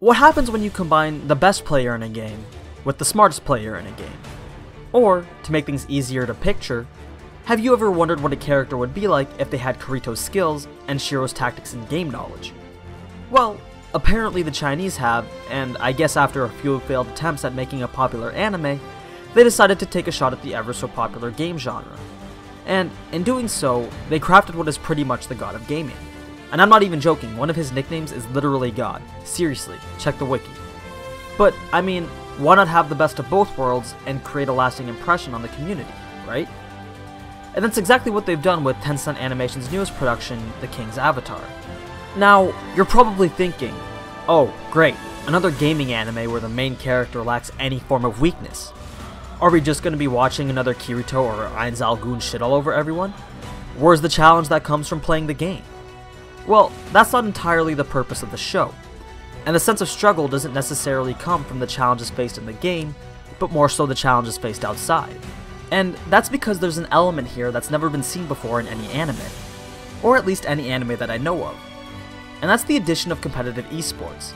What happens when you combine the best player in a game with the smartest player in a game? Or, to make things easier to picture, have you ever wondered what a character would be like if they had Kirito's skills and Shiroe's tactics and game knowledge? Well, apparently the Chinese have, and I guess after a few failed attempts at making a popular anime, they decided to take a shot at the ever so popular game genre. And in doing so, they crafted what is pretty much the god of gaming. And I'm not even joking, one of his nicknames is literally God. Seriously, check the wiki. But, I mean, why not have the best of both worlds and create a lasting impression on the community, right? And that's exactly what they've done with Tencent Animation's newest production, The King's Avatar. Now, you're probably thinking, oh, great, another gaming anime where the main character lacks any form of weakness. Are we just going to be watching another Kirito or Ainz Goon shit all over everyone? Where's the challenge that comes from playing the game? Well, that's not entirely the purpose of the show. And the sense of struggle doesn't necessarily come from the challenges faced in the game, but more so the challenges faced outside. And that's because there's an element here that's never been seen before in any anime. Or at least any anime that I know of. And that's the addition of competitive esports.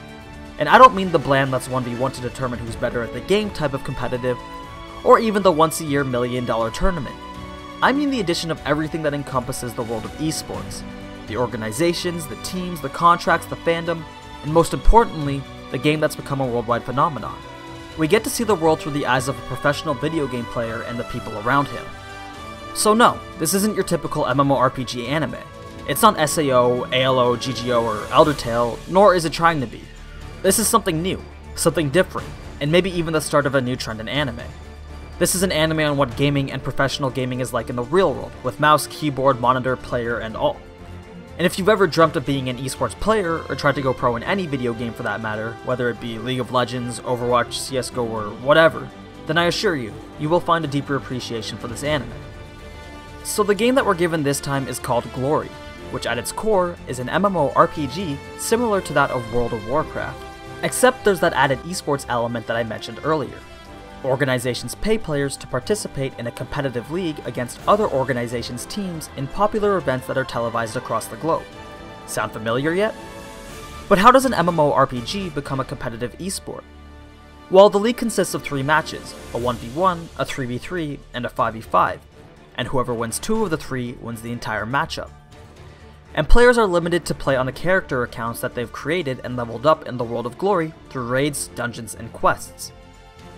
And I don't mean the bland let's 1v1 to determine who's better at the game type of competitive, or even the once a year million dollar tournament. I mean the addition of everything that encompasses the world of esports, the organizations, the teams, the contracts, the fandom, and most importantly, the game that's become a worldwide phenomenon. We get to see the world through the eyes of a professional video game player and the people around him. So no, this isn't your typical MMORPG anime. It's not SAO, ALO, GGO, or Elder Tale, nor is it trying to be. This is something new, something different, and maybe even the start of a new trend in anime. This is an anime on what gaming and professional gaming is like in the real world, with mouse, keyboard, monitor, player, and all. And if you've ever dreamt of being an esports player, or tried to go pro in any video game for that matter, whether it be League of Legends, Overwatch, CSGO, or whatever, then I assure you, you will find a deeper appreciation for this anime. So the game that we're given this time is called Glory, which at its core is an MMORPG similar to that of World of Warcraft, except there's that added esports element that I mentioned earlier. Organizations pay players to participate in a competitive league against other organizations' teams in popular events that are televised across the globe. Sound familiar yet? But how does an MMORPG become a competitive esport? Well, the league consists of three matches a 1v1, a 3v3, and a 5v5, and whoever wins two of the three wins the entire matchup. And players are limited to play on the character accounts that they've created and leveled up in the World of Glory through raids, dungeons, and quests.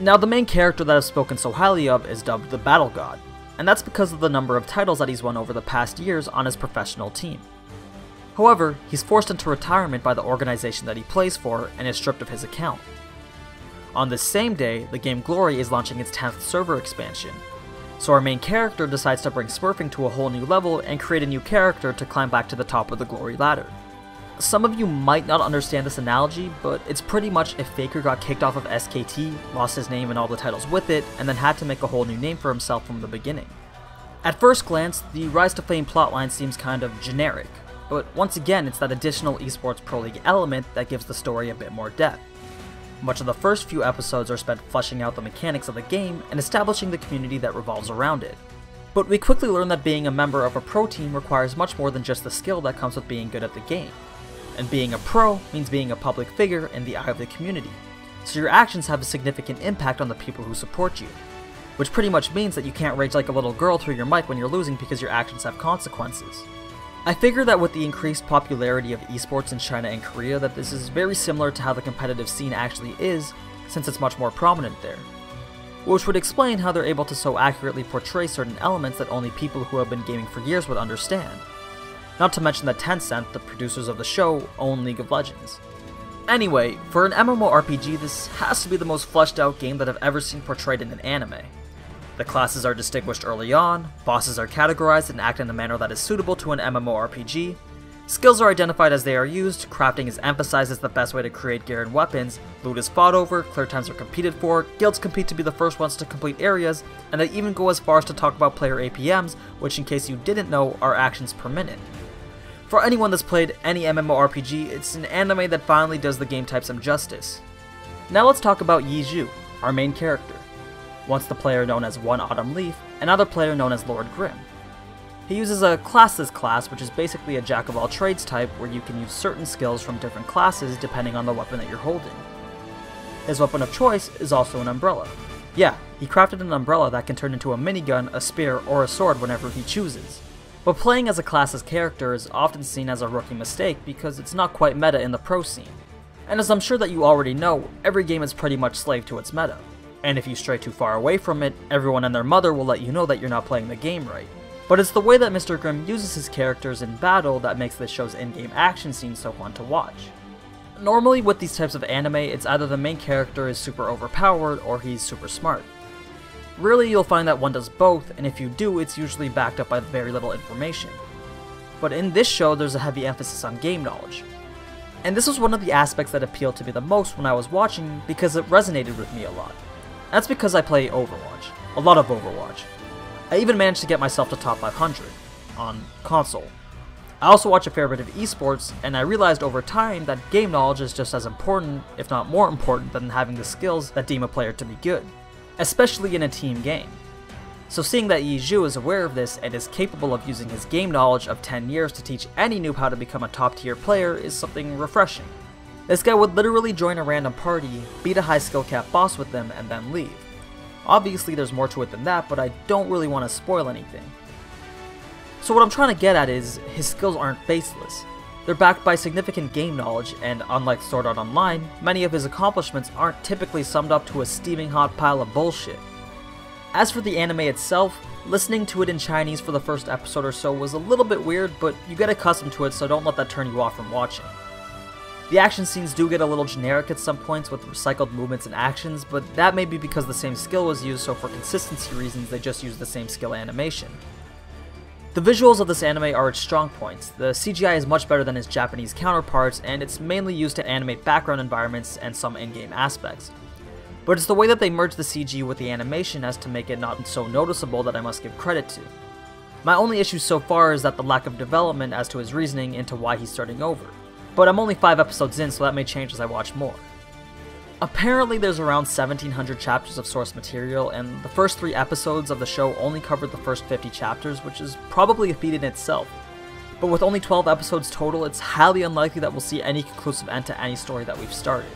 Now, the main character that I've spoken so highly of is dubbed the Battle God, and that's because of the number of titles that he's won over the past years on his professional team. However, he's forced into retirement by the organization that he plays for and is stripped of his account. On this same day, the game Glory is launching its 10th server expansion, so our main character decides to bring smurfing to a whole new level and create a new character to climb back to the top of the Glory ladder. Some of you might not understand this analogy, but it's pretty much if Faker got kicked off of SKT, lost his name and all the titles with it, and then had to make a whole new name for himself from the beginning. At first glance, the Rise to Fame plotline seems kind of generic, but once again, it's that additional esports pro league element that gives the story a bit more depth. Much of the first few episodes are spent fleshing out the mechanics of the game and establishing the community that revolves around it. But we quickly learn that being a member of a pro team requires much more than just the skill that comes with being good at the game and being a pro means being a public figure in the eye of the community, so your actions have a significant impact on the people who support you. Which pretty much means that you can't rage like a little girl through your mic when you're losing because your actions have consequences. I figure that with the increased popularity of esports in China and Korea that this is very similar to how the competitive scene actually is, since it's much more prominent there. Which would explain how they're able to so accurately portray certain elements that only people who have been gaming for years would understand. Not to mention that Tencent, the producers of the show, own League of Legends. Anyway, for an MMORPG, this has to be the most fleshed out game that I've ever seen portrayed in an anime. The classes are distinguished early on, bosses are categorized and act in a manner that is suitable to an MMORPG, skills are identified as they are used, crafting is emphasized as the best way to create gear and weapons, loot is fought over, clear times are competed for, guilds compete to be the first ones to complete areas, and they even go as far as to talk about player APMs, which in case you didn't know are actions per minute. For anyone that's played any MMORPG, it's an anime that finally does the game type some justice. Now let's talk about Ye Xiu, our main character. Once the player known as One Autumn Leaf, another player known as Lord Grim. He uses a classless class, which is basically a jack of all trades type where you can use certain skills from different classes depending on the weapon that you're holding. His weapon of choice is also an umbrella. Yeah, he crafted an umbrella that can turn into a minigun, a spear, or a sword whenever he chooses. But playing as a classless character is often seen as a rookie mistake because it's not quite meta in the pro scene. And as I'm sure that you already know, every game is pretty much slave to its meta. And if you stray too far away from it, everyone and their mother will let you know that you're not playing the game right. But it's the way that Mr. Grim uses his characters in battle that makes this show's in-game action scene so fun to watch. Normally with these types of anime, it's either the main character is super overpowered or he's super smart. Rarely you'll find that one does both, and if you do, it's usually backed up by very little information. But in this show, there's a heavy emphasis on game knowledge. And this was one of the aspects that appealed to me the most when I was watching because it resonated with me a lot. That's because I play Overwatch. A lot of Overwatch. I even managed to get myself to top 500 on console. I also watch a fair bit of esports, and I realized over time that game knowledge is just as important, if not more important, than having the skills that deem a player to be good, especially in a team game. So seeing that Ye Xiu is aware of this and is capable of using his game knowledge of 10 years to teach any noob how to become a top tier player is something refreshing. This guy would literally join a random party, beat a high skill cap boss with them, and then leave. Obviously there's more to it than that, but I don't really want to spoil anything. So what I'm trying to get at is, his skills aren't baseless. They're backed by significant game knowledge, and unlike Sword Art Online, many of his accomplishments aren't typically summed up to a steaming hot pile of bullshit. As for the anime itself, listening to it in Chinese for the first episode or so was a little bit weird, but you get accustomed to it so don't let that turn you off from watching. The action scenes do get a little generic at some points with recycled movements and actions, but that may be because the same skill was used so for consistency reasons they just used the same skill animation. The visuals of this anime are its strong points. The CGI is much better than its Japanese counterparts, and it's mainly used to animate background environments and some in-game aspects. But it's the way that they merge the CG with the animation as to make it not so noticeable that I must give credit to. My only issue so far is that the lack of development as to his reasoning into why he's starting over but I'm only 5 episodes in, so that may change as I watch more. Apparently there's around 1700 chapters of source material, and the first 3 episodes of the show only covered the first 50 chapters, which is probably a feat in itself. But with only 12 episodes total, it's highly unlikely that we'll see any conclusive end to any story that we've started.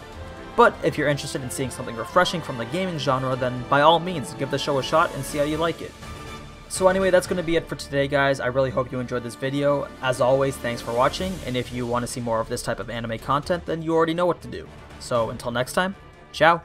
But if you're interested in seeing something refreshing from the gaming genre, then by all means, give the show a shot and see how you like it. So anyway, that's going to be it for today, guys. I really hope you enjoyed this video. As always, thanks for watching, and if you want to see more of this type of anime content, then you already know what to do. So until next time, ciao!